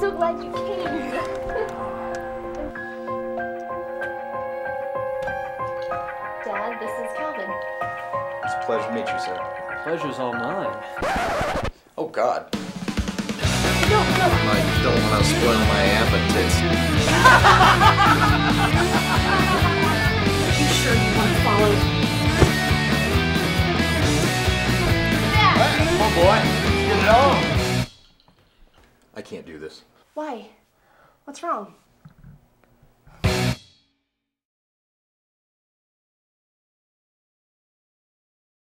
so glad you came. Dad, this is Calvin. It's a pleasure to meet you, sir. Pleasure's all mine. Oh, God. No, no. I don't want to spoil my appetite. Are you sure you want to follow? Dad! Come on, boy. Get it on. I can't do this. Why? What's wrong?